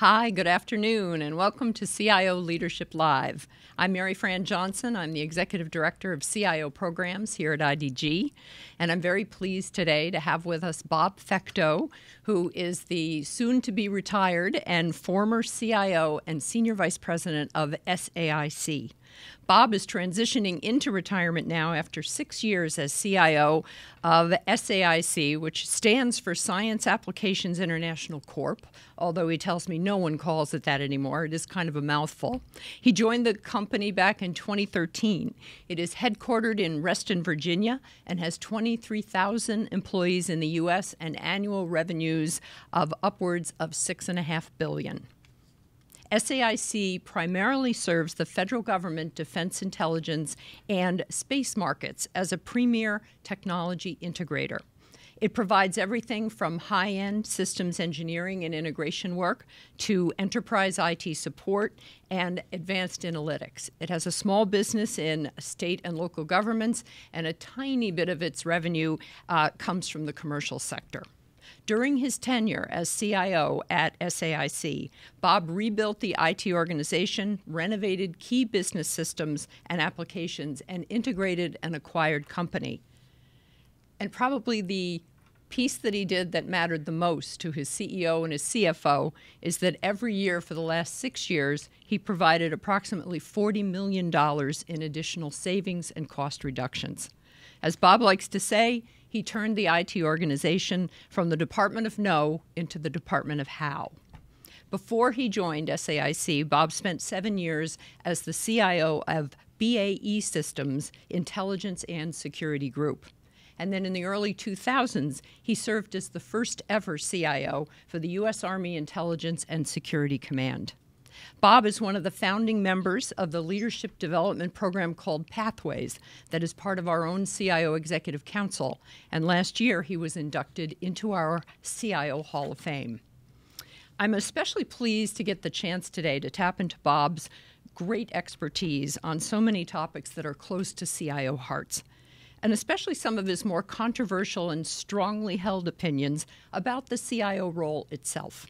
Hi, good afternoon, and welcome to CIO Leadership Live. I'm Maryfran Johnson. I'm the Executive Director of CIO Programs here at IDG, and I'm very pleased today to have with us Bob Fecteau, who is the soon to be retired and former CIO and Senior Vice President of SAIC. Bob is transitioning into retirement now after six years as CIO of SAIC, which stands for Science Applications International Corp., although he tells me no one calls it that anymore. It is kind of a mouthful. He joined the company back in 2013. It is headquartered in Reston, Virginia, and has 23,000 employees in the U.S. and annual revenues of upwards of $6.5 billion. SAIC primarily serves the federal government, defense intelligence, and space markets as a premier technology integrator. It provides everything from high end systems engineering and integration work to enterprise IT support and advanced analytics. It has a small business in state and local governments, and a tiny bit of its revenue uh, comes from the commercial sector. During his tenure as CIO at SAIC, Bob rebuilt the IT organization, renovated key business systems and applications, and integrated an acquired company. And probably the piece that he did that mattered the most to his CEO and his CFO is that every year for the last six years, he provided approximately $40 million in additional savings and cost reductions. As Bob likes to say, he turned the IT organization from the Department of No into the Department of How. Before he joined SAIC, Bob spent seven years as the CIO of BAE Systems Intelligence and Security Group. And then in the early 2000s, he served as the first ever CIO for the U.S. Army Intelligence and Security Command. Bob is one of the founding members of the leadership development program called Pathways, that is part of our own CIO Executive Council. And last year, he was inducted into our CIO Hall of Fame. I'm especially pleased to get the chance today to tap into Bob's great expertise on so many topics that are close to CIO hearts, and especially some of his more controversial and strongly held opinions about the CIO role itself.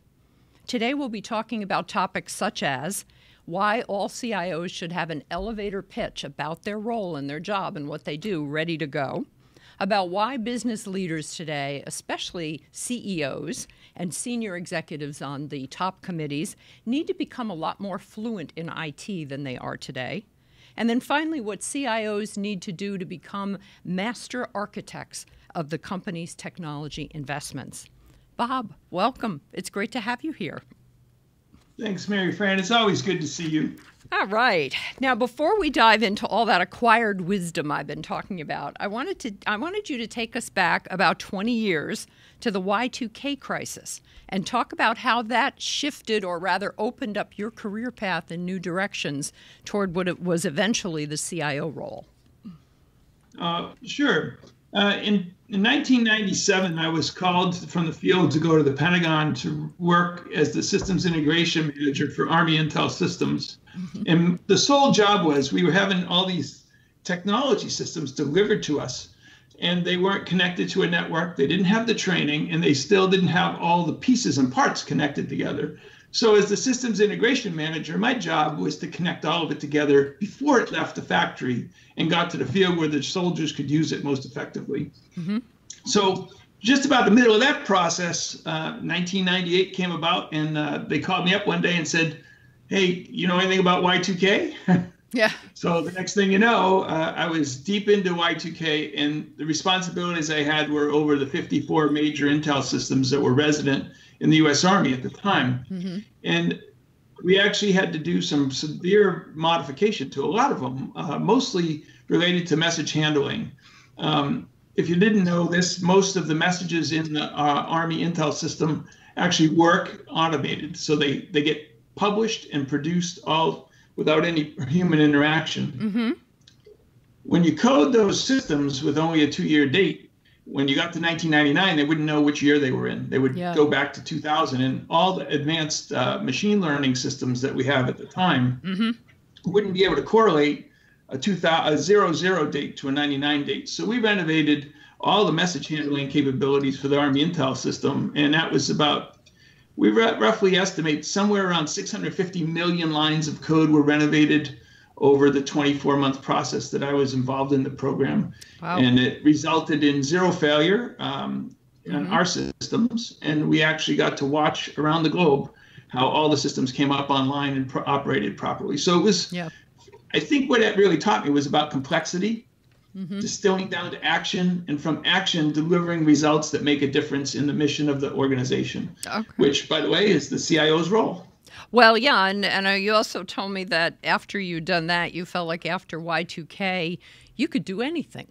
Today we'll be talking about topics such as why all CIOs should have an elevator pitch about their role and their job and what they do ready to go, about why business leaders today, especially CEOs and senior executives on the top committees, need to become a lot more fluent in IT than they are today. And then finally, what CIOs need to do to become master architects of the company's technology investments. Bob, welcome. It's great to have you here. Thanks, Maryfran. It's always good to see you. All right. Now, before we dive into all that acquired wisdom I've been talking about, I wanted to I wanted you to take us back about 20 years to the Y2K crisis and talk about how that shifted or rather opened up your career path in new directions toward what it was eventually the CIO role. Uh, sure. Uh, in, in 1997, I was called from the field to go to the Pentagon to work as the systems integration manager for Army Intel Systems. Mm-hmm. And the sole job was we were having all these technology systems delivered to us, and they weren't connected to a network. They didn't have the training, and they still didn't have all the pieces and parts connected together. So, as the systems integration manager, my job was to connect all of it together before it left the factory and got to the field where the soldiers could use it most effectively. Mm-hmm. So, just about the middle of that process, uh, 1998 came about, and uh, they called me up one day and said, Hey, you know anything about Y2K? Yeah. So the next thing you know, uh, I was deep into Y2K, and the responsibilities I had were over the 54 major Intel systems that were resident in the U.S. Army at the time, mm-hmm. and we actually had to do some severe modification to a lot of them, uh, mostly related to message handling. Um, if you didn't know this, most of the messages in the uh, Army Intel system actually work automated, so they they get published and produced all without any human interaction. Mm-hmm. When you code those systems with only a two-year date, when you got to 1999, they wouldn't know which year they were in. They would yeah. go back to 2000, and all the advanced uh, machine learning systems that we have at the time mm-hmm. wouldn't be able to correlate a, 2000, a zero zero date to a 99 date. So we renovated all the message handling capabilities for the Army Intel system, and that was about we roughly estimate somewhere around 650 million lines of code were renovated over the 24 month process that I was involved in the program. Wow. And it resulted in zero failure um, mm-hmm. on our systems. And we actually got to watch around the globe how all the systems came up online and pro- operated properly. So it was, yeah. I think what it really taught me was about complexity, mm-hmm. distilling down to action, and from action, delivering results that make a difference in the mission of the organization, okay. which, by the way, is the CIO's role. Well, yeah, and, and uh, you also told me that after you'd done that, you felt like after Y2K, you could do anything.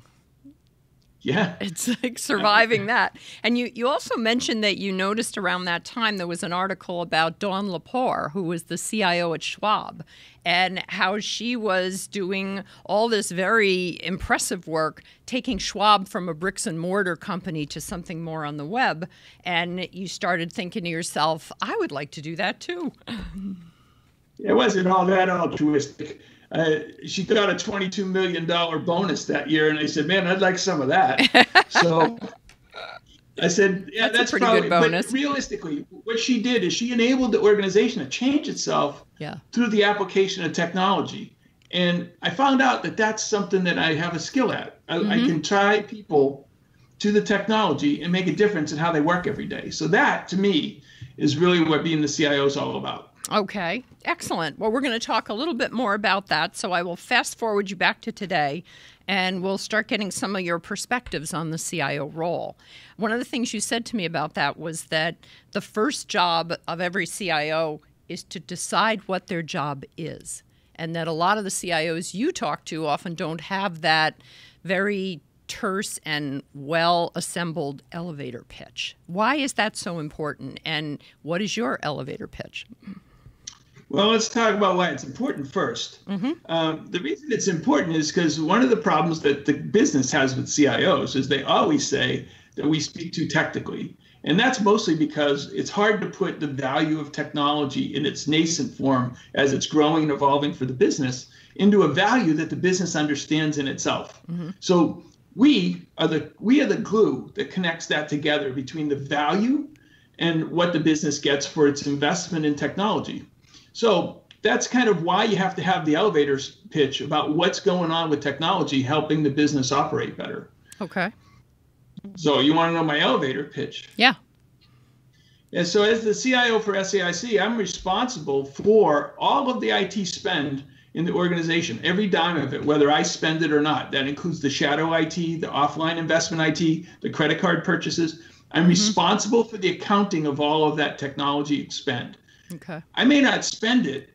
Yeah. It's like surviving that. And you, you also mentioned that you noticed around that time there was an article about Dawn Lepore, who was the CIO at Schwab, and how she was doing all this very impressive work, taking Schwab from a bricks and mortar company to something more on the web. And you started thinking to yourself, I would like to do that too. It wasn't all that altruistic uh, she got a $22 million bonus that year. And I said, man, I'd like some of that. so I said, yeah, that's, that's pretty probably, good bonus. But realistically, what she did is she enabled the organization to change itself yeah. through the application of technology. And I found out that that's something that I have a skill at. I, mm-hmm. I can tie people to the technology and make a difference in how they work every day. So that, to me, is really what being the CIO is all about. Okay, excellent. Well, we're going to talk a little bit more about that. So I will fast forward you back to today and we'll start getting some of your perspectives on the CIO role. One of the things you said to me about that was that the first job of every CIO is to decide what their job is. And that a lot of the CIOs you talk to often don't have that very terse and well assembled elevator pitch. Why is that so important? And what is your elevator pitch? Well, let's talk about why it's important 1st mm-hmm. um, the reason it's important is because one of the problems that the business has with CIOs is they always say that we speak too technically. And that's mostly because it's hard to put the value of technology in its nascent form as it's growing and evolving for the business into a value that the business understands in itself. Mm-hmm. So we are the we are the glue that connects that together between the value and what the business gets for its investment in technology. So that's kind of why you have to have the elevators pitch about what's going on with technology helping the business operate better. Okay. So you want to know my elevator pitch? Yeah. And so as the CIO for SAIC, I'm responsible for all of the IT spend in the organization, every dime of it, whether I spend it or not. That includes the shadow IT, the offline investment IT, the credit card purchases. I'm mm-hmm. responsible for the accounting of all of that technology spend. Okay. I may not spend it.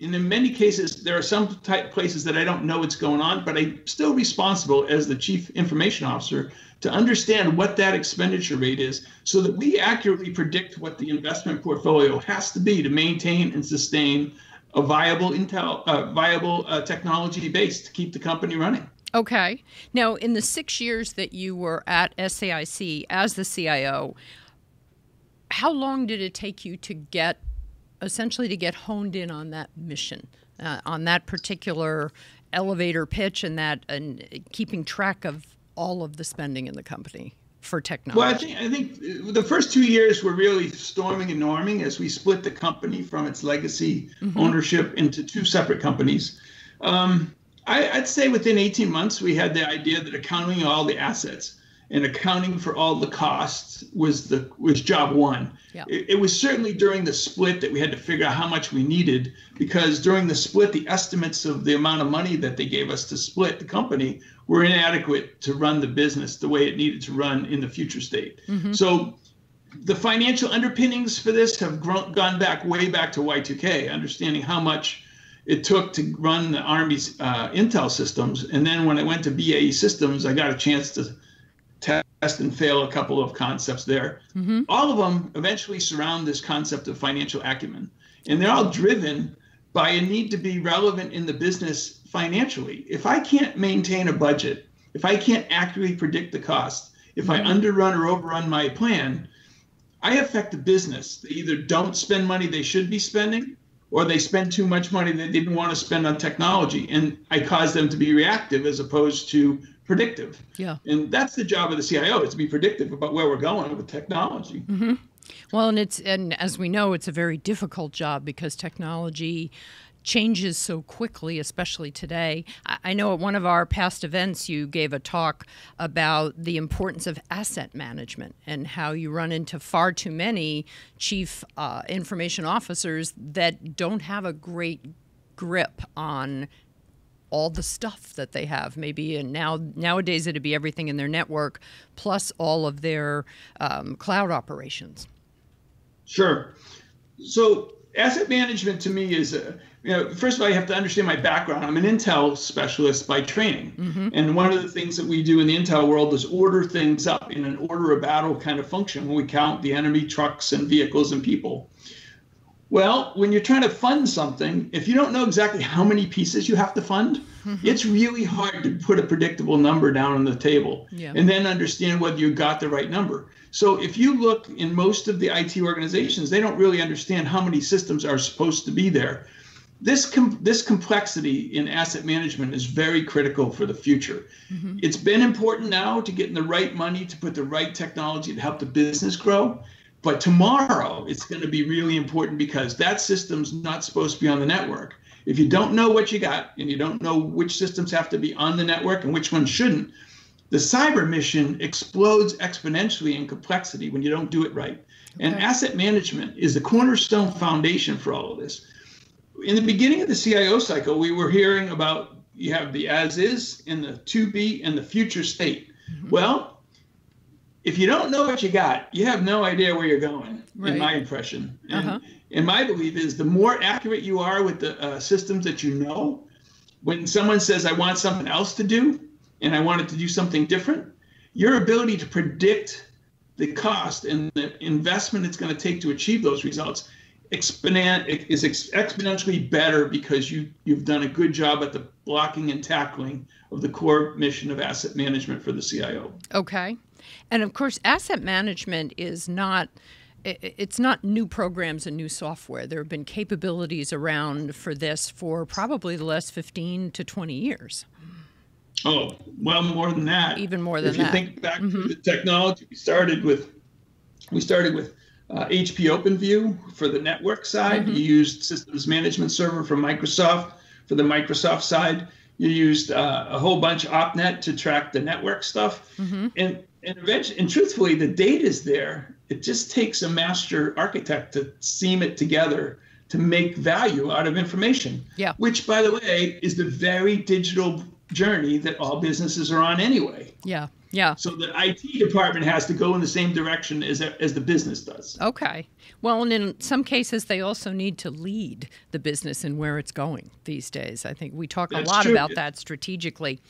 And in many cases, there are some type places that I don't know what's going on, but I'm still responsible as the chief information officer to understand what that expenditure rate is so that we accurately predict what the investment portfolio has to be to maintain and sustain a viable intel uh, viable uh, technology base to keep the company running. Okay. Now, in the six years that you were at SAIC as the CIO, how long did it take you to get essentially to get honed in on that mission, uh, on that particular elevator pitch, and that and keeping track of all of the spending in the company for technology. Well, I think I think the first two years were really storming and norming as we split the company from its legacy mm-hmm. ownership into two separate companies. Um, I, would say within 18 months, we had the idea that accounting all the assets and accounting for all the costs was the was job one. Yeah. It, it, was certainly during the split that we had to figure out how much we needed because during the split, the estimates of the amount of money that they gave us to split the company were inadequate to run the business the way it needed to run in the future state. Mm-hmm. So the financial underpinnings for this have grown, gone back way back to Y2K, understanding how much it took to run the Army's uh, Intel systems. And then when I went to BAE Systems, I got a chance to test and fail a couple of concepts there. Mm-hmm. All of them eventually surround this concept of financial acumen. And they're all driven by a need to be relevant in the business financially. If I can't maintain a budget, if I can't accurately predict the cost, if I mm-hmm. underrun or overrun my plan, I affect the business. They either don't spend money they should be spending, or they spend too much money they didn't want to spend on technology. And I cause them to be reactive as opposed to predictive. Yeah. And that's the job of the CIO is to be predictive about where we're going with technology. Mm-hmm. Well, and it's and as we know, it's a very difficult job because technology changes so quickly, especially today. I know at one of our past events, you gave a talk about the importance of asset management and how you run into far too many chief uh, information officers that don't have a great grip on all the stuff that they have. Maybe and now nowadays it'd be everything in their network plus all of their um, cloud operations. Sure. So asset management to me is a you know, first of all, you have to understand my background. I'm an Intel specialist by training. Mm-hmm. And one of the things that we do in the Intel world is order things up in an order of battle kind of function when we count the enemy trucks and vehicles and people. Well, when you're trying to fund something, if you don't know exactly how many pieces you have to fund, mm-hmm. it's really hard to put a predictable number down on the table yeah. and then understand whether you got the right number. So if you look in most of the IT organizations, they don't really understand how many systems are supposed to be there this com- this complexity in asset management is very critical for the future. Mm-hmm. It's been important now to get in the right money to put the right technology to help the business grow. But tomorrow it's going to be really important because that system's not supposed to be on the network. If you don't know what you got and you don't know which systems have to be on the network and which ones shouldn't, the cyber mission explodes exponentially in complexity when you don't do it right. Okay. And asset management is the cornerstone foundation for all of this in the beginning of the CIO cycle, we were hearing about you have the as is and the to be and the future state. Mm-hmm. Well, if you don't know what you got, you have no idea where you're going, right. in my impression. And, uh-huh. and, my belief is the more accurate you are with the uh, systems that you know, when someone says, I want something else to do and I want it to do something different, your ability to predict the cost and the investment it's going to take to achieve those results exponent is exponentially better because you you've done a good job at the blocking and tackling of the core mission of asset management for the CIO. Okay. And of course asset management is not it's not new programs and new software. There have been capabilities around for this for probably the last 15 to 20 years. Oh, well more than that. Even more than that. If you think back mm-hmm. to the technology we started with we started with uh, HP OpenView for the network side. Mm-hmm. You used Systems Management Server from Microsoft for the Microsoft side. You used uh, a whole bunch of OpNet to track the network stuff. Mm-hmm. And and eventually, and truthfully, the data is there. It just takes a master architect to seam it together to make value out of information. Yeah. Which, by the way, is the very digital journey that all businesses are on anyway. Yeah. Yeah. So the IT department has to go in the same direction as as the business does. Okay. Well, and in some cases, they also need to lead the business and where it's going these days. I think we talk That's a lot true. about that strategically.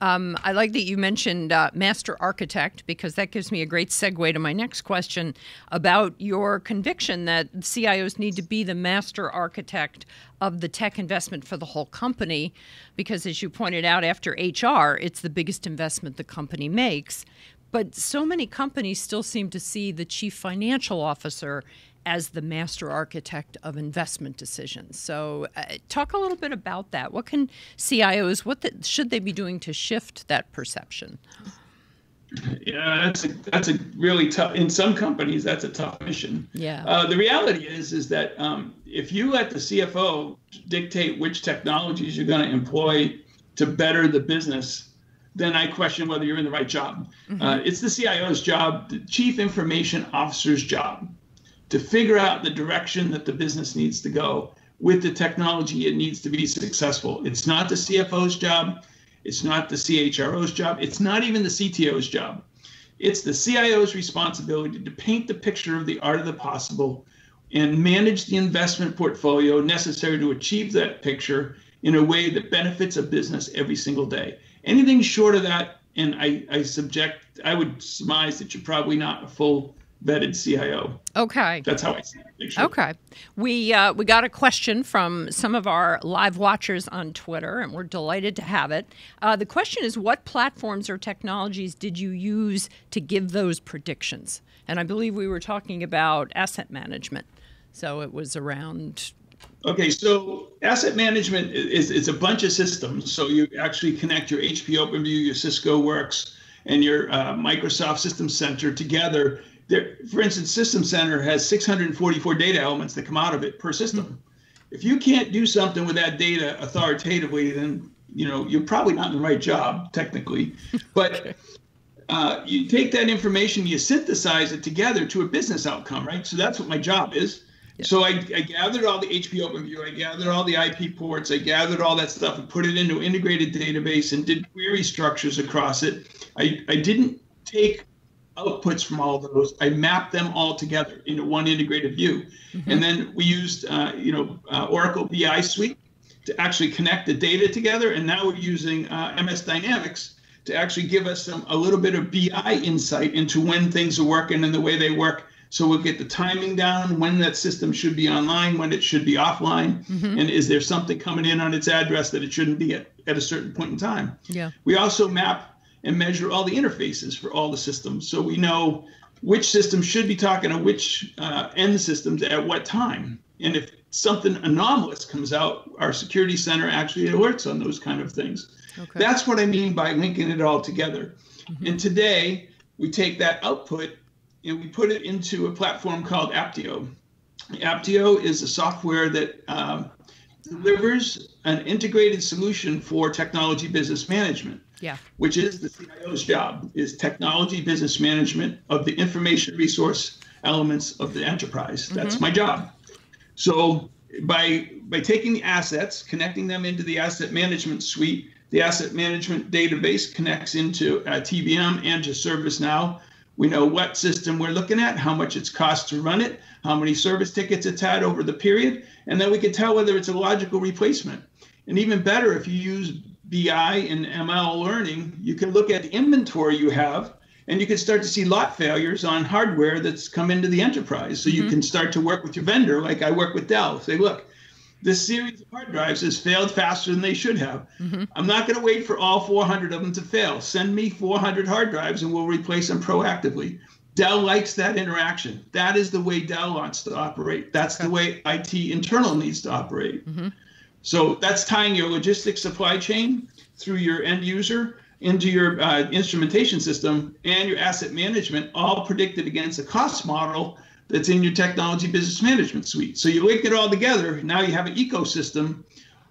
Um, I like that you mentioned uh, master architect because that gives me a great segue to my next question about your conviction that CIOs need to be the master architect of the tech investment for the whole company. Because as you pointed out, after HR, it's the biggest investment the company makes. But so many companies still seem to see the chief financial officer as the master architect of investment decisions. So, uh, talk a little bit about that. What can CIOs, what the, should they be doing to shift that perception? Yeah, that's a, that's a really tough. In some companies, that's a tough mission. Yeah. Uh, the reality is, is that um, if you let the CFO dictate which technologies you're going to employ to better the business, then I question whether you're in the right job. Mm-hmm. Uh, it's the CIO's job, the chief information officer's job, to figure out the direction that the business needs to go with the technology it needs to be successful. It's not the CFO's job. It's not the CHRO's job. It's not even the CTO's job. It's the CIO's responsibility to paint the picture of the art of the possible and manage the investment portfolio necessary to achieve that picture in a way that benefits a business every single day. Anything short of that, and I, I subject, I would surmise that you're probably not a full vetted CIO. Okay. That's how I see it. Okay. We uh, we got a question from some of our live watchers on Twitter, and we're delighted to have it. Uh, the question is, what platforms or technologies did you use to give those predictions? And I believe we were talking about asset management. So it was around. Okay, so asset management is, a bunch of systems. So you actually connect your HP OpenView, your Cisco Works, and your uh, Microsoft System Center together there, for instance, System Center has 644 data elements that come out of it per system. Mm-hmm. If you can't do something with that data authoritatively, then you know you're probably not in the right job technically. But okay. uh, you take that information, you synthesize it together to a business outcome, right? So that's what my job is. Yeah. So I, I, gathered all the HP OpenView, I gathered all the IP ports, I gathered all that stuff and put it into an integrated database and did query structures across it. I, I didn't take outputs from all those. I mapped them all together into one integrated view. Mm-hmm. And then we used, uh, you know, uh, Oracle BI Suite to actually connect the data together. And now we're using uh, MS Dynamics to actually give us some a little bit of BI insight into when things are working and the way they work. So we'll get the timing down, when that system should be online, when it should be offline, mm-hmm. and is there something coming in on its address that it shouldn't be at, at a certain point in time. Yeah. We also map and measure all the interfaces for all the systems. So we know which system should be talking to which uh, end systems at what time. And if something anomalous comes out, our security center actually alerts on those kind of things. Okay. That's what I mean by linking it all together. Mm-hmm. And today we take that output and we put it into a platform called Apptio. Apptio is a software that um, delivers an integrated solution for technology business management yeah. which is the CIO's job, is technology business management of the information resource elements of the enterprise. That's mm-hmm. my job. So by by taking the assets, connecting them into the asset management suite, the asset management database connects into uh, TBM and to ServiceNow. We know what system we're looking at, how much it's cost to run it, how many service tickets it's had over the period, and then we can tell whether it's a logical replacement. And even better, if you use BI and ML learning, you can look at the inventory you have and you can start to see lot failures on hardware that's come into the enterprise. So mm-hmm. you can start to work with your vendor, like I work with Dell. Say, look, this series of hard drives has failed faster than they should have. Mm-hmm. I'm not going to wait for all 400 of them to fail. Send me 400 hard drives and we'll replace them proactively. Dell likes that interaction. That is the way Dell wants to operate. That's okay. the way IT internal needs to operate. Mm-hmm. So that's tying your logistics supply chain through your end user into your uh, instrumentation system and your asset management, all predicted against a cost model that's in your technology business management suite. So you link it all together. Now you have an ecosystem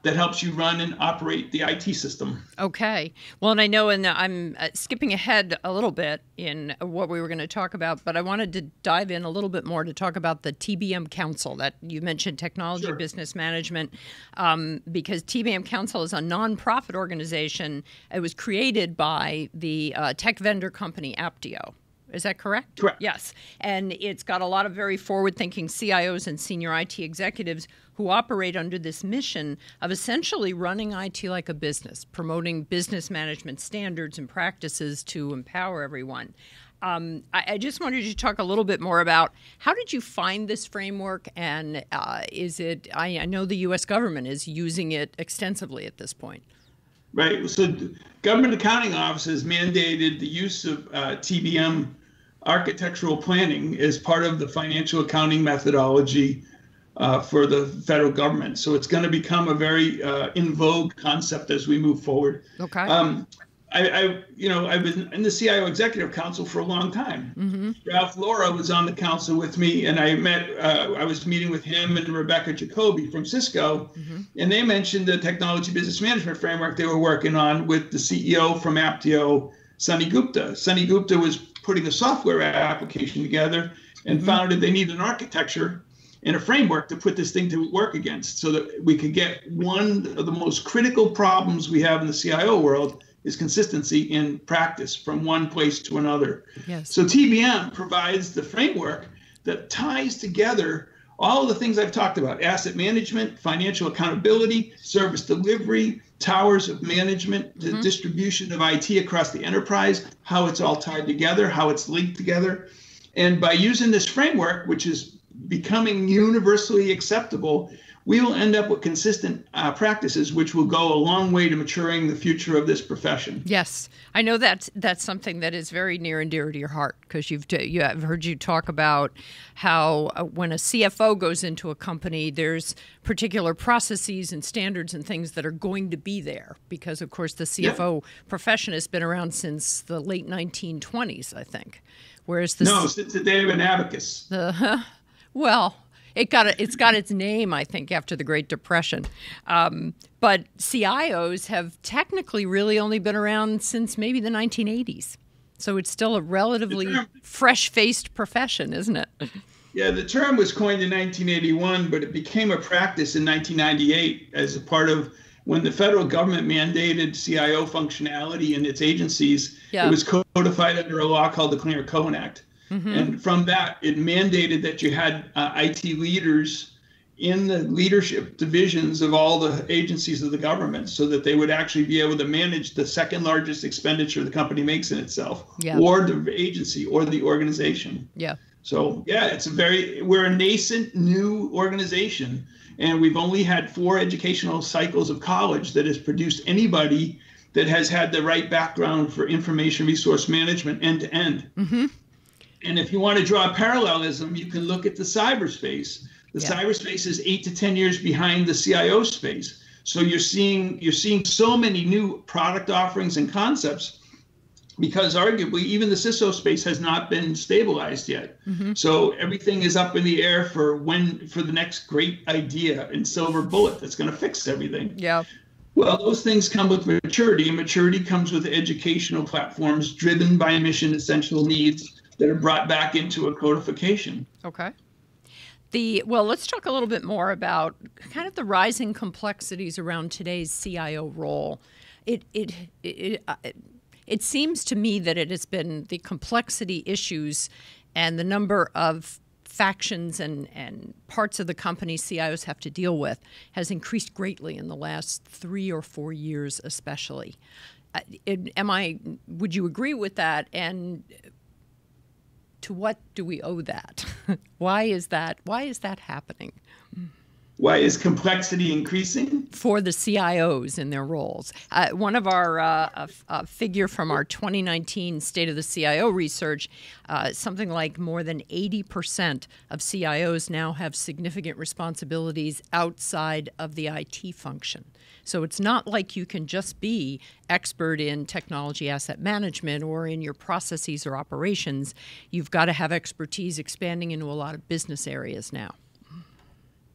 that helps you run and operate the IT system. Okay. Well, and I know, and I'm uh, skipping ahead a little bit in what we were going to talk about, but I wanted to dive in a little bit more to talk about the TBM Council that you mentioned, Technology sure. Business Management, um, because TBM Council is a nonprofit organization. It was created by the uh, tech vendor company Apptio. Is that correct? Correct. Yes. And it's got a lot of very forward thinking CIOs and senior IT executives who operate under this mission of essentially running IT like a business, promoting business management standards and practices to empower everyone. Um, I, I, just wanted you to talk a little bit more about how did you find this framework, and uh, is it? I, I, know the U.S. government is using it extensively at this point. Right. So, government accounting offices mandated the use of uh, TBM architectural planning is part of the financial accounting methodology uh, for the federal government. So it's going to become a very uh, in vogue concept as we move forward. Okay. Um, I, I, you know, I've been in the CIO Executive Council for a long time. Mm-hmm. Ralph Loura was on the council with me, and I met. Uh, I was meeting with him and Rebecca Jacoby from Cisco, mm-hmm. and they mentioned the technology business management framework they were working on with the CEO from Apptio, Sunny Gupta. Sunny Gupta was putting a software application together and mm-hmm. found that they need an architecture and a framework to put this thing to work against so that we could get one of the most critical problems we have in the CIO world is consistency in practice from one place to another. Yes. So TBM provides the framework that ties together all of the things I've talked about asset management, financial accountability, service delivery, towers of management, the mm-hmm. distribution of IT across the enterprise, how it's all tied together, how it's linked together. And by using this framework, which is becoming universally acceptable, we will end up with consistent uh, practices, which will go a long way to maturing the future of this profession. Yes, I know that's that's something that is very near and dear to your heart because you've you have heard you talk about how uh, when a CFO goes into a company, there's particular processes and standards and things that are going to be there because, of course, the CFO profession has been around since the late 1920s, I think Whereas the no, since the day of an abacus. The, well, it got a, it's got its name, I think, after the Great Depression. Um, but CIOs have technically really only been around since maybe the 1980s. So it's still a relatively fresh faced profession, isn't it? Yeah, the term was coined in 1981, but it became a practice in 1998 as a part of when the federal government mandated CIO functionality in its agencies. Yeah. It was codified under a law called the Clinger Cohen Act. Mm-hmm. And from that, it mandated that you had uh, IT leaders in the leadership divisions of all the agencies of the government so that they would actually be able to manage the second largest expenditure the company makes in itself yeah. or the agency or the organization. Yeah. So, yeah, it's a very, we're a nascent new organization and we've only had four educational cycles of college that has produced anybody that has had the right background for information resource management end to end. And if you want to draw a parallelism, you can look at the cyberspace. The yeah. cyberspace is eight to ten years behind the CIO space. So you're seeing you're seeing so many new product offerings and concepts because arguably even the CISO space has not been stabilized yet. Mm-hmm. So everything is up in the air for when for the next great idea and silver bullet that's going to fix everything. Yeah. Well, those things come with maturity, and maturity comes with educational platforms driven by mission essential needs that are brought back into a codification. Okay. The well, let's talk a little bit more about kind of the rising complexities around today's CIO role. It it it, uh, it, it seems to me that it has been the complexity issues and the number of factions and, and parts of the company CIOs have to deal with has increased greatly in the last three or four years, especially. Uh, it, am I? Would you agree with that? And to what do we owe that? why is that? Why is that happening? Why is complexity increasing? For the CIOs in their roles. Uh, one of our uh, figure from our 2019 State of the CIO research, uh, something like more than 80% of CIOs now have significant responsibilities outside of the IT function. So it's not like you can just be expert in technology asset management or in your processes or operations. You've got to have expertise expanding into a lot of business areas now.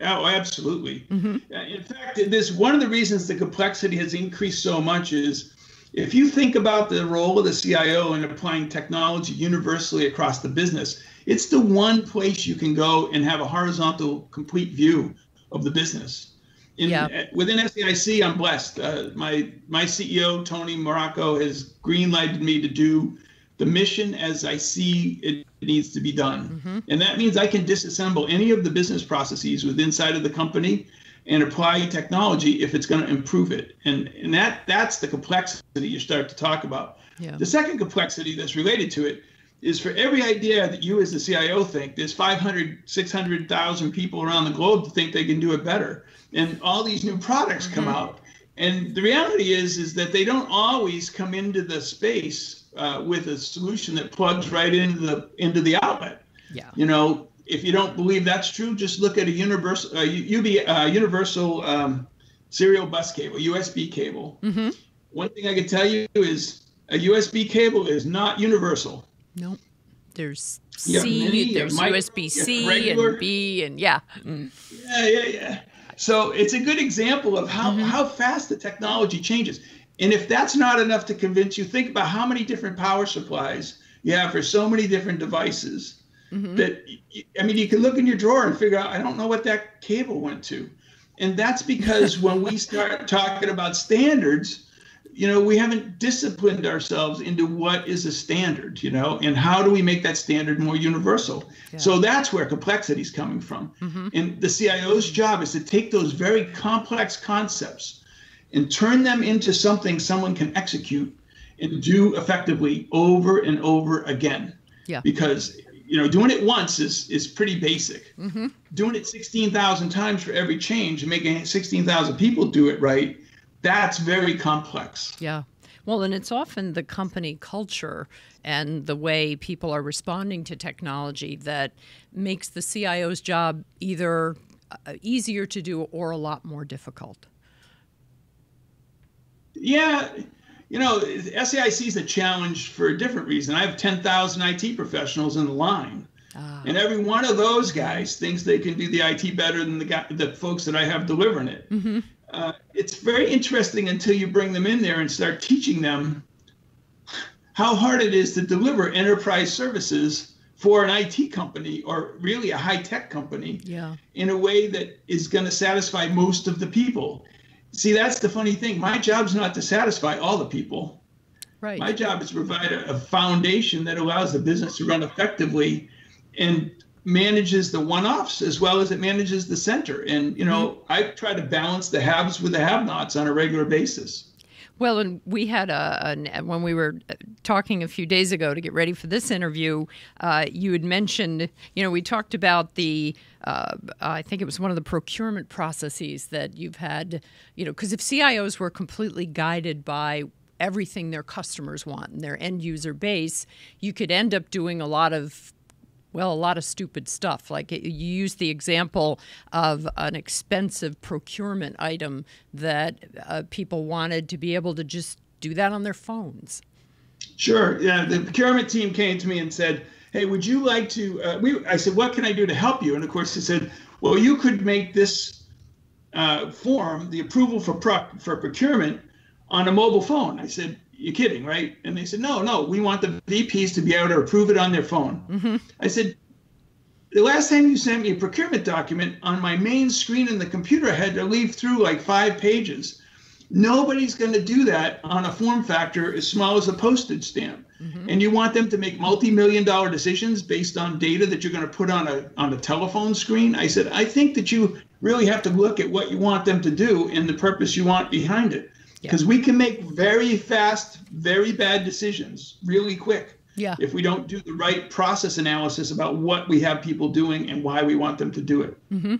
Oh, absolutely. Mm-hmm. In fact, this one of the reasons the complexity has increased so much is if you think about the role of the CIO in applying technology universally across the business, it's the one place you can go and have a horizontal, complete view of the business. In, yeah. Uh, within SAIC, I'm blessed. Uh, my my CEO Tony Moraco has greenlighted me to do the mission as I see it needs to be done. Mm-hmm. And that means I can disassemble any of the business processes within inside of the company and apply technology if it's going to improve it. And and that that's the complexity you start to talk about. Yeah. The second complexity that's related to it is for every idea that you as the CIO think, there's 500, 600,000 people around the globe to think they can do it better. And all these new products come mm-hmm. out. And the reality is, is that they don't always come into the space uh, with a solution that plugs right into the into the outlet. Yeah. You know, if you don't believe that's true, just look at a universal uh, UB, uh, universal um, serial bus cable, USB cable. Mm-hmm. One thing I can tell you is a USB cable is not universal. Nope. There's C, many, there's USB C and B, and yeah. Mm. Yeah, yeah, yeah. So it's a good example of how, mm-hmm. how fast the technology changes. And if that's not enough to convince you, think about how many different power supplies you have for so many different devices. Mm-hmm. That I mean, you can look in your drawer and figure out, I don't know what that cable went to. And that's because when we start talking about standards, you know, we haven't disciplined ourselves into what is a standard, you know, and how do we make that standard more universal? Yeah. So that's where complexity is coming from. Mm-hmm. And the CIO's job is to take those very complex concepts and turn them into something someone can execute and do effectively over and over again. Yeah. Because you know, doing it once is is pretty basic. Mm-hmm. Doing it 16,000 times for every change and making 16,000 people do it right that's very complex. Yeah. Well, and it's often the company culture and the way people are responding to technology that makes the CIO's job either uh, easier to do or a lot more difficult. Yeah, you know, SAIC is a challenge for a different reason. I have 10,000 IT professionals in the line. Ah. And every one of those guys thinks they can do the IT better than the guy, the folks that I have delivering it. Mm-hmm. Uh, it's very interesting until you bring them in there and start teaching them how hard it is to deliver enterprise services for an IT company or really a high tech company yeah. in a way that is going to satisfy most of the people. See, that's the funny thing. My job's not to satisfy all the people. Right. My job is to provide a, a foundation that allows the business to run effectively and manages the one-offs as well as it manages the center. And you know, mm-hmm. I try to balance the haves with the have-nots on a regular basis. Well, and we had a, a, when we were talking a few days ago to get ready for this interview. Uh, you had mentioned, you know, we talked about the. Uh, I think it was one of the procurement processes that you've had, you know, because if CIOs were completely guided by everything their customers want and their end user base, you could end up doing a lot of well, a lot of stupid stuff. Like you use the example of an expensive procurement item that uh, people wanted to be able to just do that on their phones. Sure. Yeah. The procurement team came to me and said, "Hey, would you like to?" Uh, we, I said, "What can I do to help you?" And of course, he said, "Well, you could make this uh, form, the approval for pro- for procurement, on a mobile phone." I said, you're kidding, right? And they said, no, no, we want the VPs to be able to approve it on their phone. Mm-hmm. I said, the last time you sent me a procurement document on my main screen in the computer, I had to leave through like five pages. Nobody's going to do that on a form factor as small as a postage stamp. Mm-hmm. And you want them to make multi-million dollar decisions based on data that you're going to put on a on a telephone screen. I said, I think that you really have to look at what you want them to do and the purpose you want behind it because yeah. we can make very fast, very bad decisions really quick. Yeah. If we don't do the right process analysis about what we have people doing and why we want them to do it. Mm-hmm.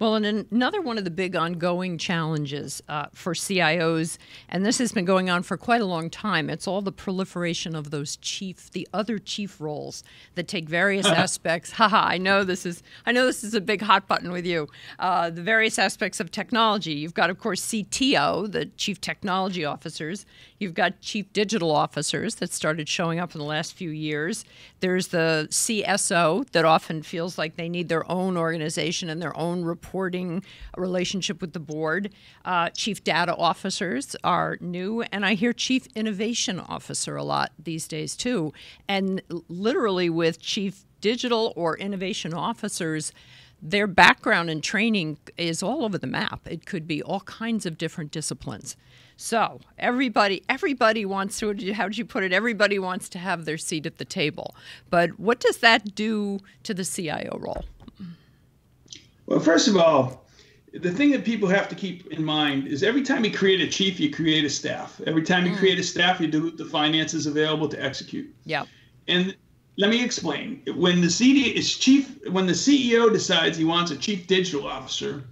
Well, and another one of the big ongoing challenges uh, for CIOs, and this has been going on for quite a long time, it's all the proliferation of those chief, the other chief roles that take various aspects. Haha, I know this is, I know this is a big hot button with you. Uh, the various aspects of technology. You've got, of course, CTO, the chief technology officers. You've got chief digital officers that started showing up in the last few years. There's the CSO that often feels like they need their own organization and their own reporting relationship with the board. Uh, chief data officers are new, and I hear chief innovation officer a lot these days too. And literally with chief digital or innovation officers, their background and training is all over the map. It could be all kinds of different disciplines. So everybody, everybody wants to. How did you put it? Everybody wants to have their seat at the table. But what does that do to the CIO role? Well, first of all, the thing that people have to keep in mind is every time you create a chief, you create a staff. Every time you mm. create a staff, you dilute the finances available to execute. Yeah. And let me explain. When the CD is chief, when the CEO decides he wants a chief digital officer,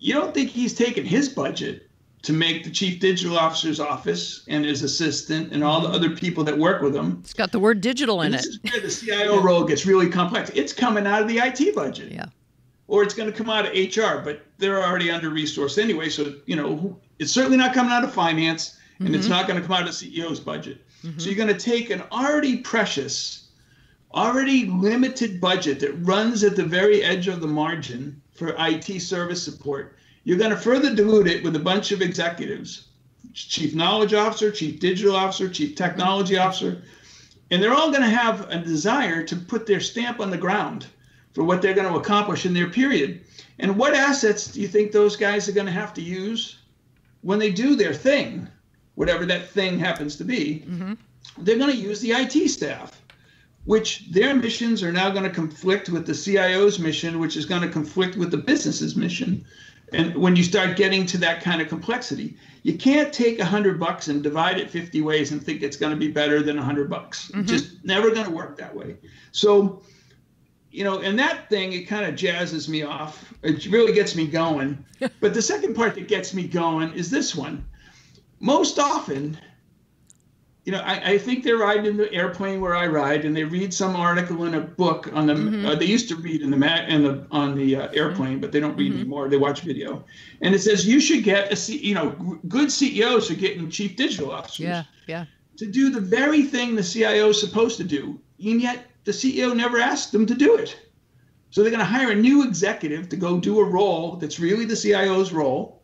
you don't think he's taking his budget to make the chief digital officer's office and his assistant and all the mm-hmm. other people that work with him. It's got the word digital in this it. This is where the CIO role gets really complex. It's coming out of the IT budget. Yeah. Or it's going to come out of HR, but they're already under resourced anyway. So, you know, it's certainly not coming out of finance and mm-hmm. it's not going to come out of CEO's budget. Mm-hmm. So you're going to take an already precious, already limited budget that runs at the very edge of the margin for IT service support you're going to further dilute it with a bunch of executives chief knowledge officer, chief digital officer, chief technology officer. And they're all going to have a desire to put their stamp on the ground for what they're going to accomplish in their period. And what assets do you think those guys are going to have to use when they do their thing, whatever that thing happens to be? Mm-hmm. They're going to use the IT staff, which their missions are now going to conflict with the CIO's mission, which is going to conflict with the business's mission. And when you start getting to that kind of complexity, you can't take a hundred bucks and divide it 50 ways and think it's going to be better than a hundred bucks. Mm-hmm. Just never going to work that way. So, you know, and that thing, it kind of jazzes me off. It really gets me going. but the second part that gets me going is this one. Most often, you know, I, I, think they're riding in the airplane where I ride, and they read some article in a book on the. Mm-hmm. Uh, they used to read in the mat in the on the uh, airplane, but they don't read mm-hmm. anymore. They watch video, and it says you should get a C, you know good CEOs are getting chief digital officers. Yeah, yeah. To do the very thing the CIO is supposed to do, and yet the CEO never asked them to do it. So they're going to hire a new executive to go do a role that's really the CIO's role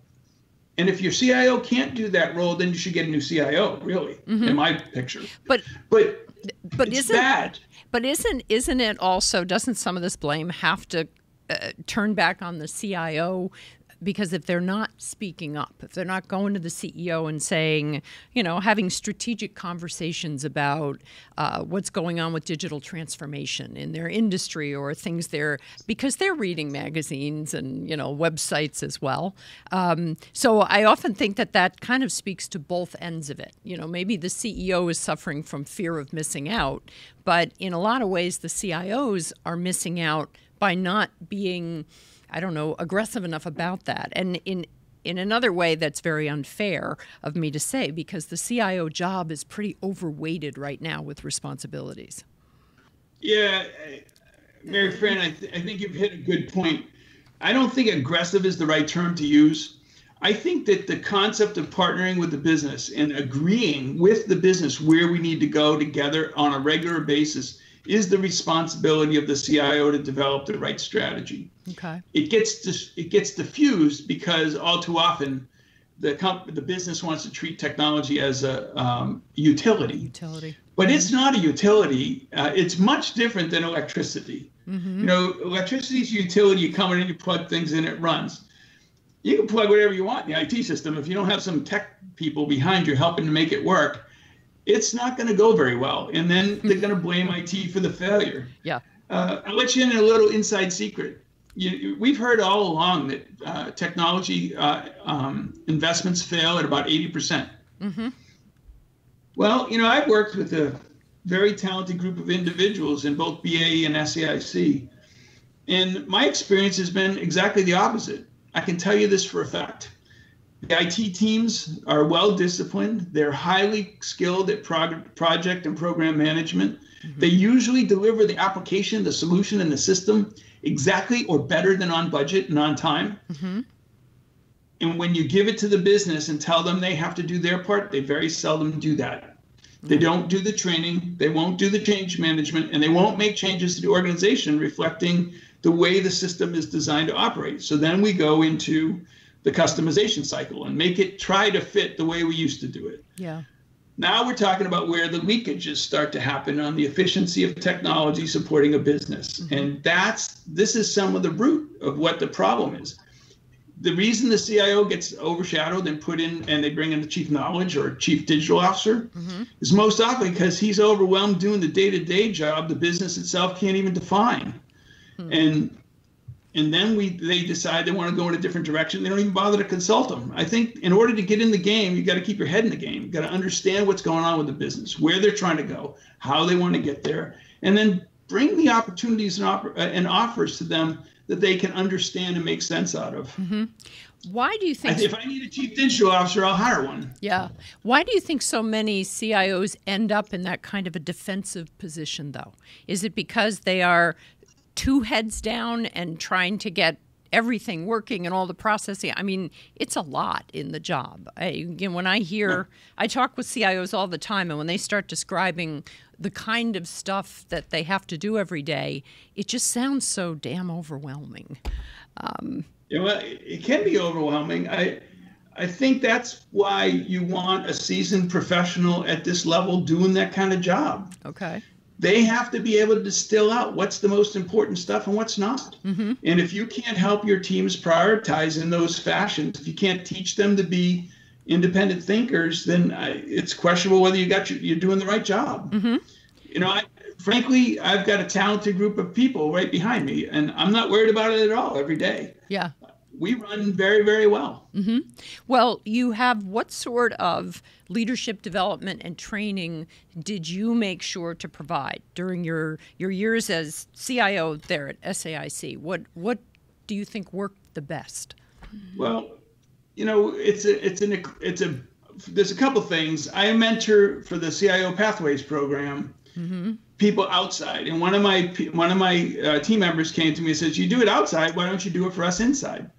and if your CIO can't do that role, then you should get a new CIO. Really, mm-hmm. in my picture. But but but isn't bad. But isn't isn't it also? Doesn't some of this blame have to uh, turn back on the CIO because if they're not speaking up, if they're not going to the CEO and saying, you know, having strategic conversations about uh, what's going on with digital transformation in their industry or things they're, because they're reading magazines and, you know, websites as well. Um, so I often think that that kind of speaks to both ends of it. You know, maybe the CEO is suffering from fear of missing out, but in a lot of ways, the CIOs are missing out by not being I don't know, aggressive enough about that. And in in another way that's very unfair of me to say because the CIO job is pretty overweighted right now with responsibilities. Yeah, Maryfran, I, th- I think you've hit a good point. I don't think aggressive is the right term to use. I think that the concept of partnering with the business and agreeing with the business where we need to go together on a regular basis is the responsibility of the CIO to develop the right strategy. Okay. It gets dis- it gets diffused because all too often the comp- the business wants to treat technology as a um, utility. Utility. But it's not a utility. Uh, it's much different than electricity. Mm-hmm. You know, electricity is a utility. You come in and you plug things in, it runs. You can plug whatever you want in the IT system. If you don't have some tech people behind you helping to make it work, it's not going to go very well. And then they're going to blame IT for the failure. Yeah. Uh, I'll let you in a little inside secret. You, we've heard all along that uh, technology uh, um, investments fail at about 80%. percent mm-hmm. Well, you know, I've worked with a very talented group of individuals in both BAE and SAIC. And my experience has been exactly the opposite. I can tell you this for a fact. The IT teams are well disciplined. They're highly skilled at prog- project and program management. Mm-hmm. They usually deliver the application, the solution, and the system exactly or better than on budget and on time. Mm-hmm. And when you give it to the business and tell them they have to do their part, they very seldom do that. They mm-hmm. don't do the training, they won't do the change management, and they won't make changes to the organization reflecting the way the system is designed to operate. So then we go into the customization cycle and make it try to fit the way we used to do it. Yeah. Now we're talking about where the leakages start to happen on the efficiency of technology supporting a business. Mm-hmm. And that's this is some of the root of what the problem is. The reason the CIO gets overshadowed and put in and they bring in the chief knowledge or chief digital officer mm-hmm. is most often because he's overwhelmed doing the day-to-day job the business itself can't even define. Mm-hmm. And and then we they decide they want to go in a different direction. They don't even bother to consult them. I think in order to get in the game, you got to keep your head in the game. You got to understand what's going on with the business, where they're trying to go, how they want to get there, and then bring the opportunities and, op- uh, and offers to them that they can understand and make sense out of. Mm-hmm. Why do you think? If I need a chief digital officer, I'll hire one. Yeah. Why do you think so many CIOs end up in that kind of a defensive position, though? Is it because they are two heads down and trying to get everything working and all the processing. I mean, it's a lot in the job. I, you know, when I hear, I talk with CIOs all the time, and when they start describing the kind of stuff that they have to do every day, it just sounds so damn overwhelming. Um, yeah, well, it can be overwhelming. I, I think that's why you want a seasoned professional at this level doing that kind of job. Okay they have to be able to distill out what's the most important stuff and what's not. Mm-hmm. And if you can't help your teams prioritize in those fashions, if you can't teach them to be independent thinkers, then I, it's questionable whether you got your, you're doing the right job. Mm-hmm. You know, I, frankly, I've got a talented group of people right behind me, and I'm not worried about it at all every day. Yeah. We run very, very well. Mm-hmm. Well, you have what sort of leadership development and training did you make sure to provide during your your years as CIO there at SAIC? What what do you think worked the best? Well, you know, it's a it's an it's a there's a couple things. I mentor for the CIO Pathways program. Mm-hmm. People outside, and one of my one of my uh, team members came to me and says, "You do it outside. Why don't you do it for us inside?"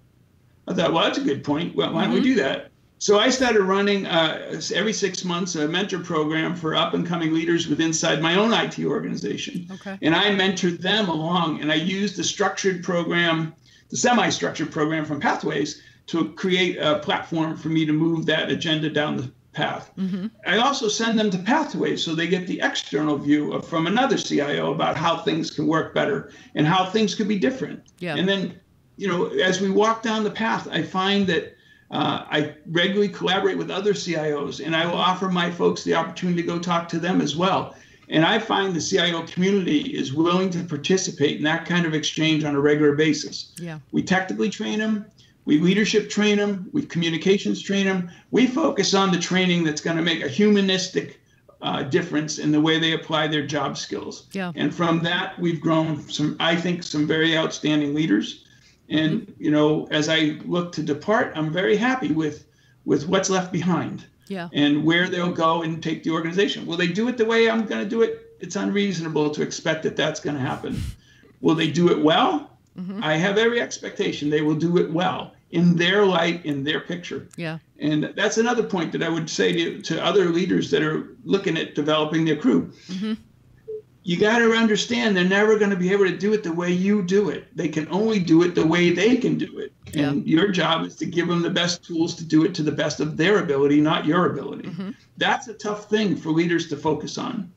I thought, well, that's a good point. Well, why don't mm-hmm. we do that? So I started running uh, every six months a mentor program for up and coming leaders with inside my own IT organization. Okay. And I mentored them along, and I used the structured program, the semi-structured program from Pathways to create a platform for me to move that agenda down the path. Mm-hmm. I also send them to Pathways so they get the external view of, from another CIO about how things can work better and how things could be different. Yeah. And then, you know, as we walk down the path, I find that uh, I regularly collaborate with other CIOs, and I will offer my folks the opportunity to go talk to them as well. And I find the CIO community is willing to participate in that kind of exchange on a regular basis. Yeah. We technically train them, we leadership train them, we communications train them. We focus on the training that's going to make a humanistic uh, difference in the way they apply their job skills. Yeah. And from that, we've grown some, I think, some very outstanding leaders. And mm-hmm. you know, as I look to depart, I'm very happy with with what's left behind. Yeah. And where they'll go and take the organization. Will they do it the way I'm going to do it? It's unreasonable to expect that that's going to happen. Will they do it well? Mm-hmm. I have every expectation they will do it well in their light, in their picture. Yeah. And that's another point that I would say to, to other leaders that are looking at developing their crew. Mm-hmm you got to understand they're never going to be able to do it the way you do it. They can only do it the way they can do it. Yeah. And your job is to give them the best tools to do it to the best of their ability, not your ability. Mm-hmm. That's a tough thing for leaders to focus on.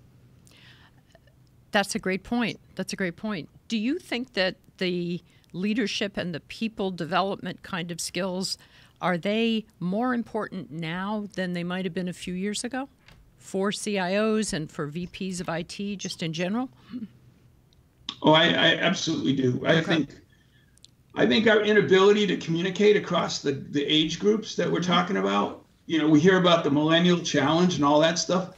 That's a great point. That's a great point. Do you think that the leadership and the people development kind of skills are they more important now than they might have been a few years ago? For CIOs and for VPs of IT just in general? Oh, I, I absolutely do. I think I think our inability to communicate across the, the age groups that we're mm-hmm. talking about, you know, we hear about the millennial challenge and all that stuff.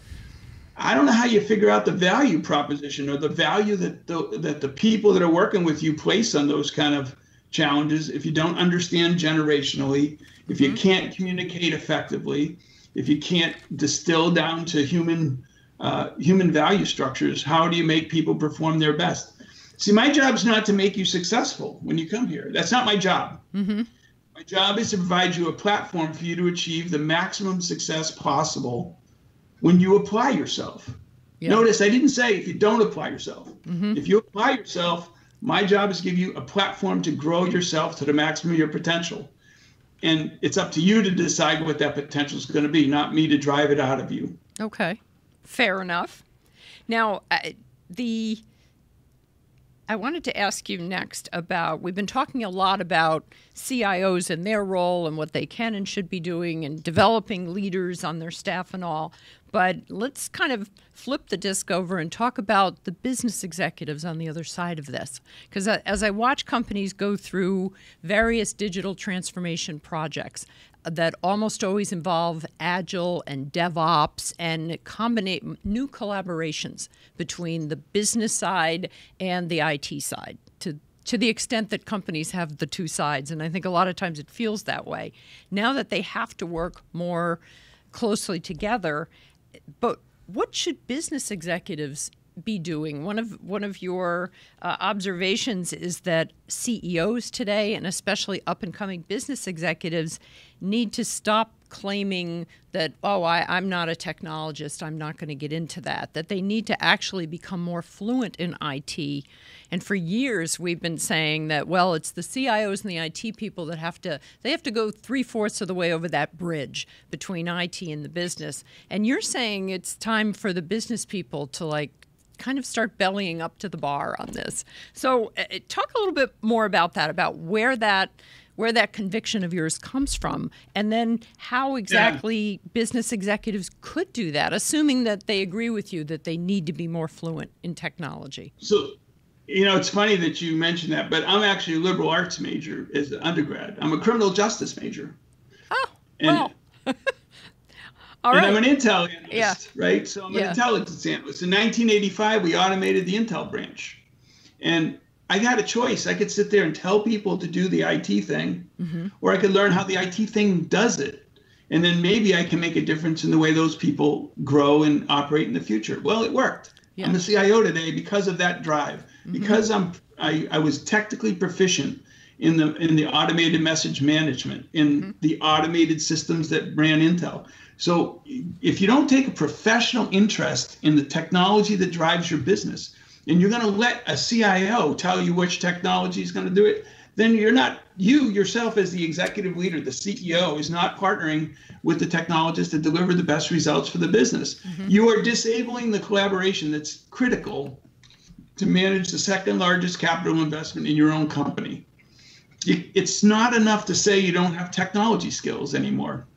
I don't know how you figure out the value proposition or the value that the, that the people that are working with you place on those kind of challenges if you don't understand generationally, if you mm-hmm. can't communicate effectively, if you can't distill down to human uh, human value structures, how do you make people perform their best? See, my job is not to make you successful when you come here. That's not my job. Mm-hmm. My job is to provide you a platform for you to achieve the maximum success possible when you apply yourself. Yeah. Notice I didn't say if you don't apply yourself. Mm-hmm. If you apply yourself, my job is to give you a platform to grow yourself to the maximum of your potential and it's up to you to decide what that potential is going to be, not me to drive it out of you. Okay, fair enough. Now, uh, the I wanted to ask you next about we've been talking a lot about CIOs and their role and what they can and should be doing and developing leaders on their staff and all. But let's kind of flip the disc over and talk about the business executives on the other side of this. Because as I watch companies go through various digital transformation projects that almost always involve agile and DevOps and combine new collaborations between the business side and the IT side to to the extent that companies have the two sides and I think a lot of times it feels that way. Now that they have to work more closely together, but what should business executives be doing? One of one of your uh, observations is that CEOs today, and especially up and coming business executives, need to stop claiming that, oh, I, I'm not a technologist, I'm not going to get into that, that they need to actually become more fluent in IT. And for years, we've been saying that, well, it's the CIOs and the IT people that have to, they have to go three fourths of the way over that bridge between IT and the business. And you're saying it's time for the business people to like kind of start bellying up to the bar on this. So, uh, talk a little bit more about that, about where that where that conviction of yours comes from, and then how exactly yeah. business executives could do that, assuming that they agree with you that they need to be more fluent in technology. So, you know, it's funny that you mentioned that, but I'm actually a liberal arts major as an undergrad. I'm a criminal justice major. Oh, and, well. All right. And I'm an Intel analyst, yeah. right? So I'm an intelligence analyst. In 1985, we automated the Intel branch. And I got a choice. I could sit there and tell people to do the IT thing, mm-hmm. or I could learn how the IT thing does it. and then maybe I can make a difference in the way those people grow and operate in the future. Well, it worked. Yeah. I'm a CIO today because of that drive. Mm-hmm. Because I'm I, I was technically proficient in the in the automated message management, in mm-hmm. the automated systems that ran Intel. So if you don't take a professional interest in the technology that drives your business, and you're going to let a CIO tell you which technology is going to do it, then you're not you yourself as the executive leader, the CEO, is not partnering with the technologist to deliver the best results for the business. Mm-hmm. You are disabling the collaboration that's critical to manage the second largest capital investment in your own company. It's not enough to say you don't have technology skills anymore.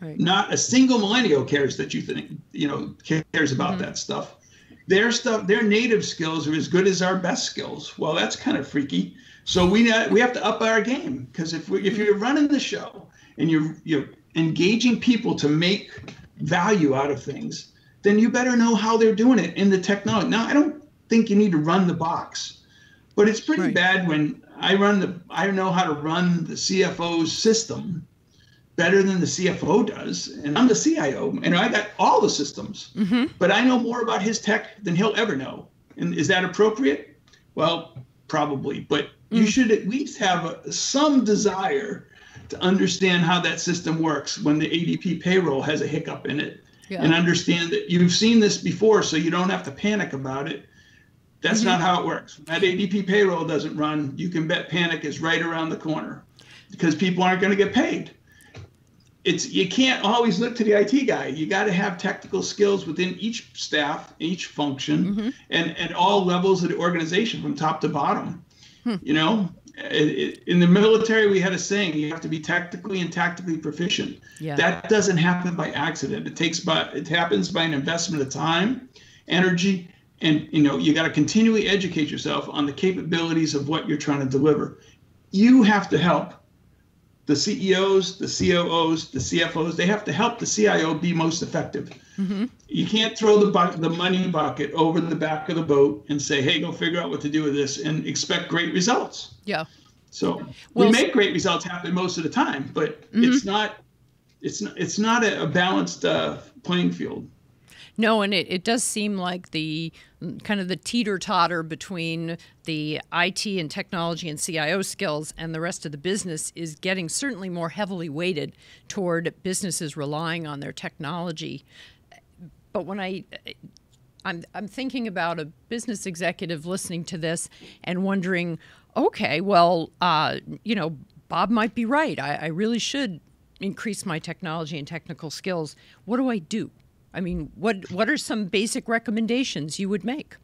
Right. Not a single millennial cares that you think you know cares about mm-hmm. that stuff. Their stuff, their native skills are as good as our best skills. Well, that's kind of freaky. So we we have to up our game because if we, if you're running the show and you're you're engaging people to make value out of things, then you better know how they're doing it in the technology. Now, I don't think you need to run the box, but it's pretty right. bad when I run the I know how to run the CFO's system better than the CFO does, and I'm the CIO, and I got all the systems, mm-hmm. but I know more about his tech than he'll ever know. And is that appropriate? Well, probably, but mm-hmm. you mm. should at least have a, some desire to understand how that system works when the ADP payroll has a hiccup in it, yeah. and understand that you've seen this before, so you don't have to panic about it. That's mm-hmm. not how it works. When that ADP payroll doesn't run, you can bet panic is right around the corner because people aren't going to get paid it's you can't always look to the IT guy. You got to have technical skills within each staff, each function, mm-hmm. and at all levels of the organization, from top to bottom. Hmm. You know, in the military, we had a saying: you have to be technically and tactically proficient. Yeah. That doesn't happen by accident. It takes by it happens by an investment of time, energy, and you know you got to continually educate yourself on the capabilities of what you're trying to deliver. You have to help the CEOs, the COOs, the CFOs, they have to help the CIO be most effective. Mm-hmm. You can't throw the bu- the money bucket over the back of the boat and say, "Hey, go figure out what to do with this," and expect great results. Yeah. So well, we make great results happen most of the time, but mm-hmm. it's not it's not it's not a, a balanced uh, playing field. No, and it, it does seem like the kind of the teeter totter between the IT and technology and CIO skills and the rest of the business is getting certainly more heavily weighted toward businesses relying on their technology. But when I I'm, I'm thinking about a business executive listening to this and wondering, okay, well, uh, you know, Bob might be right. I, I really should increase my technology and technical skills. What do I do? I mean, what what are some basic recommendations you would make?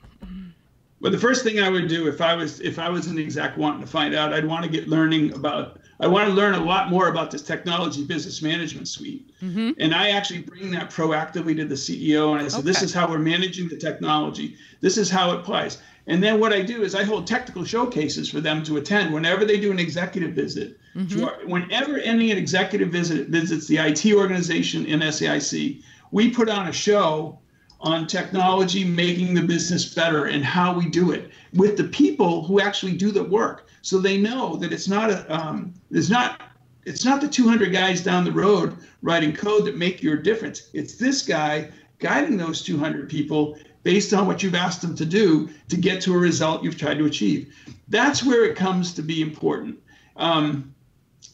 Well, the first thing I would do if I was if I was an exec wanting to find out, I'd want to get learning about. I want to learn a lot more about this technology business management suite, mm-hmm. and I actually bring that proactively to the CEO, and I say, okay. "This is how we're managing the technology. This is how it applies." And then what I do is I hold technical showcases for them to attend whenever they do an executive visit. Mm-hmm. Whenever any executive visit visits the IT organization in SAIC, we put on a show on technology making the business better and how we do it with the people who actually do the work. So they know that it's not a um, it's not it's not the 200 guys down the road writing code that make your difference. It's this guy guiding those 200 people based on what you've asked them to do to get to a result you've tried to achieve. That's where it comes to be important. Um,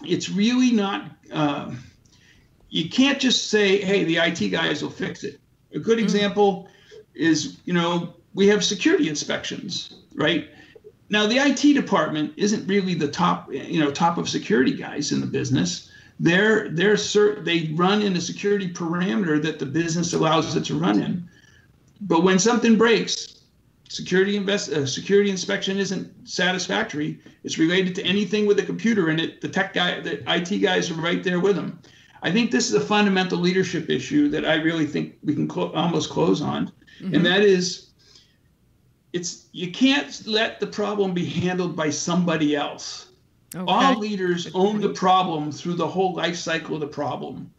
it's really not uh, you can't just say, hey, the IT guys will fix it. A good mm-hmm. example is, you know, we have security inspections, right? Now the IT department isn't really the top, you know, top of security guys in the business. They're they're they run in a security parameter that the business allows it to run in. But when something breaks, security invest uh, security inspection isn't satisfactory. It's related to anything with a computer in it. The tech guy, the IT guys are right there with them. I think this is a fundamental leadership issue that I really think we can almost close on, mm-hmm. and that is, it's you can't let the problem be handled by somebody else. Okay. All leaders own the problem through the whole life cycle of the problem.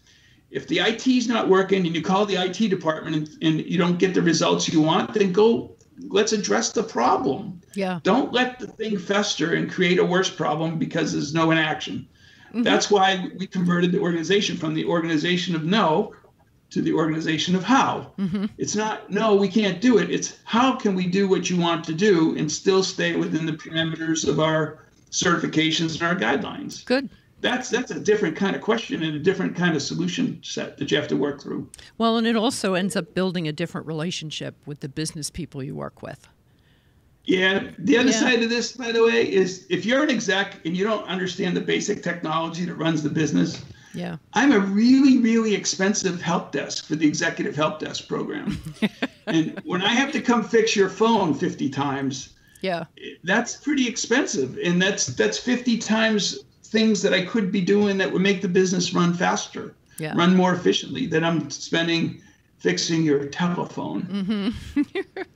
If the IT is not working and you call the IT department and, and you don't get the results you want, then go let's address the problem. Yeah. Don't let the thing fester and create a worse problem because there's no inaction. Mm-hmm. That's why we converted the organization from the organization of no to the organization of how. Mm-hmm. It's not, no, we can't do it. It's how can we do what you want to do and still stay within the parameters of our certifications and our guidelines. Good. That's that's a different kind of question and a different kind of solution set that you have to work through. Well, and it also ends up building a different relationship with the business people you work with. Yeah. The other yeah. side of this, by the way, is if you're an exec and you don't understand the basic technology that runs the business, yeah. I'm a really, really expensive help desk for the executive help desk program. and when I have to come fix your phone 50 times, yeah. That's pretty expensive. And that's that's 50 times things that I could be doing that would make the business run faster, yeah. run more efficiently that I'm spending fixing your telephone. Mm-hmm.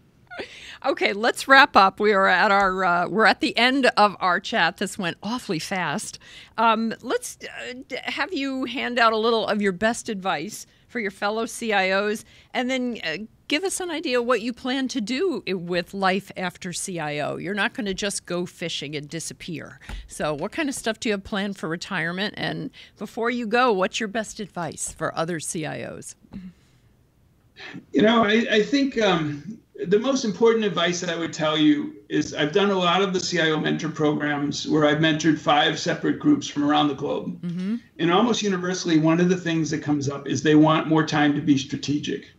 Okay, let's wrap up. We are at our uh, we're at the end of our chat. This went awfully fast. Um, let's uh, have you hand out a little of your best advice for your fellow CIOs, and then uh, give us an idea what you plan to do with life after CIO. You're not going to just go fishing and disappear. So, what kind of stuff do you have planned for retirement? And before you go, what's your best advice for other CIOs? You know, I, I think um, the most important advice that I would tell you is I've done a lot of the CIO mentor programs where I've mentored five separate groups from around the globe. Mm-hmm. And almost universally, one of the things that comes up is they want more time to be strategic.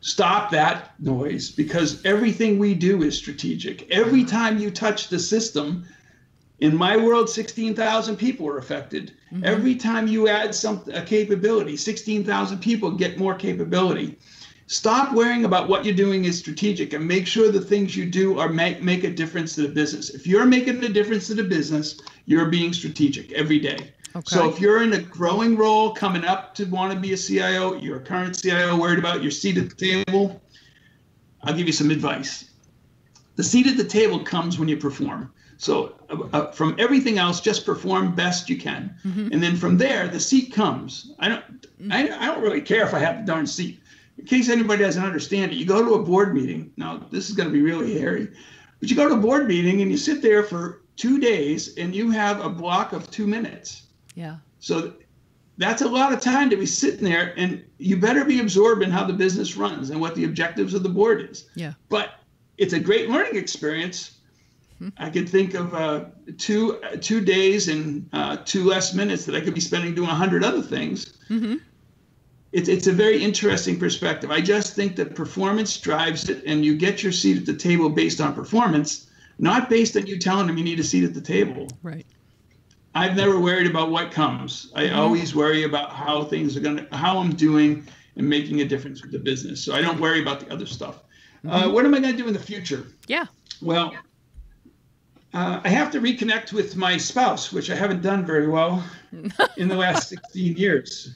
Stop that noise because everything we do is strategic. Every time you touch the system, in my world, 16,000 people are affected. Mm-hmm. Every time you add some a capability, 16,000 people get more capability Stop worrying about what you're doing is strategic and make sure the things you do are make, make a difference to the business. If you're making a difference to the business, you're being strategic every day. Okay. So if you're in a growing role coming up to want to be a CIO, you're a current CIO worried about your seat at the table, I'll give you some advice. The seat at the table comes when you perform. So uh, uh, from everything else, just perform best you can, mm-hmm. and then from there, the seat comes. I don't, I, I don't really care if I have the darn seat in case anybody doesn't understand it, you go to a board meeting. Now, this is going to be really hairy, but you go to a board meeting and you sit there for two days and you have a block of two minutes. Yeah. So that's a lot of time to be sitting there, and you better be absorbed in how the business runs and what the objectives of the board is. Yeah. But it's a great learning experience. Mm-hmm. I could think of uh, two two days and uh, two less minutes that I could be spending doing a hundred other things. Mm-hmm it's, it's a very interesting perspective. I just think that performance drives it, and you get your seat at the table based on performance, not based on you telling them you need a seat at the table. Right. I've never worried about what comes. I mm-hmm. always worry about how things are going to, how I'm doing and making a difference with the business. So I don't worry about the other stuff. Uh, mm-hmm. Uh, what am I going to do in the future? Yeah. Well, uh, I have to reconnect with my spouse, which I haven't done very well in the last 16 years.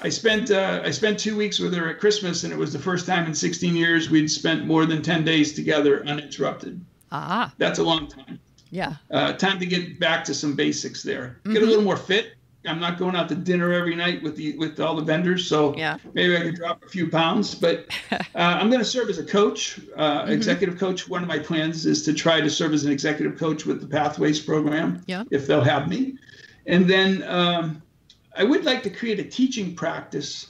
I spent uh, I spent two weeks with her at Christmas, and it was the first time in 16 years we'd spent more than 10 days together uninterrupted. Ah, that's a long time. Yeah. Uh, time to get back to some basics there. Mm-hmm. Get a little more fit. I'm not going out to dinner every night with the with all the vendors, so yeah. maybe I could drop a few pounds. But uh, I'm going to serve as a coach, uh, mm-hmm. executive coach. One of my plans is to try to serve as an executive coach with the Pathways program, yeah. if they'll have me. And then um, I would like to create a teaching practice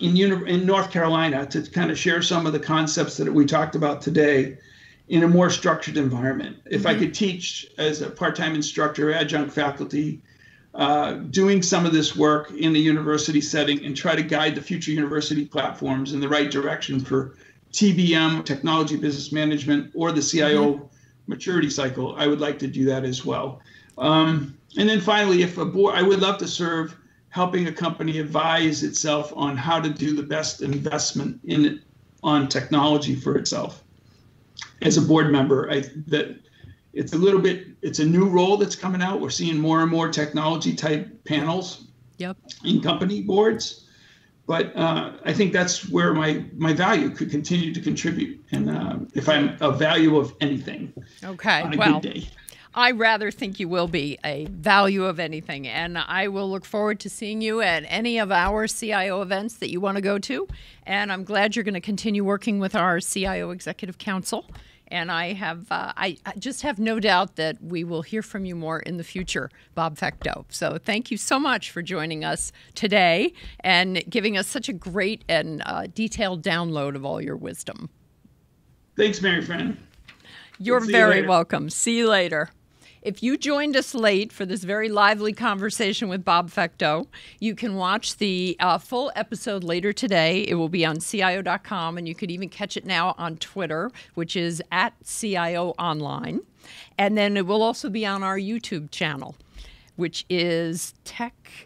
in, in North Carolina to kind of share some of the concepts that we talked about today in a more structured environment. If mm-hmm. I could teach as a part time instructor, adjunct faculty, uh, doing some of this work in the university setting and try to guide the future university platforms in the right direction for TBM, technology business management, or the CIO mm-hmm. maturity cycle, I would like to do that as well. Um, and then finally, if a board, I would love to serve helping a company advise itself on how to do the best investment in on technology for itself. As a board member, I that it's a little bit it's a new role that's coming out. We're seeing more and more technology type panels yep. in company boards. But uh, I think that's where my my value could continue to contribute, and uh, if I'm a value of anything, okay, well, I rather think you will be a value of anything. And I will look forward to seeing you at any of our CIO events that you want to go to. And I'm glad you're going to continue working with our CIO Executive Council And I have, uh, I, I, just have no doubt that we will hear from you more in the future, Bob Fecteau. So thank you so much for joining us today and giving us such a great and uh, detailed download of all your wisdom. Thanks, Maryfran. You're very you welcome. See you later. If you joined us late for this very lively conversation with Bob Fecteau, you can watch the uh, full episode later today. It will be on CIO.com, and you could even catch it now on Twitter, which is at CIO Online. And then it will also be on our YouTube channel, which is Tech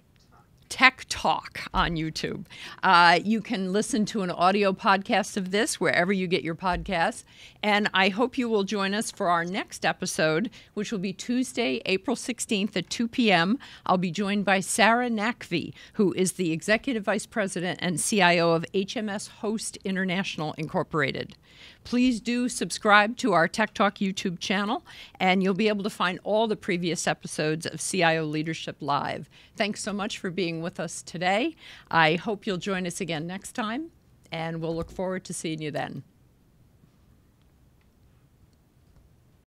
Tech Talk on YouTube. Uh, you can listen to an audio podcast of this wherever you get your podcasts. And I hope you will join us for our next episode, which will be Tuesday, April 16th at 2 p.m. I'll be joined by Sarah Naqvi, who is the Executive Vice President and CIO of HMS Host International Incorporated. Please do subscribe to our Tech Talk YouTube channel, and you'll be able to find all the previous episodes of CIO Leadership Live. Thanks so much for being with us today. I hope you'll join us again next time, and we'll look forward to seeing you then.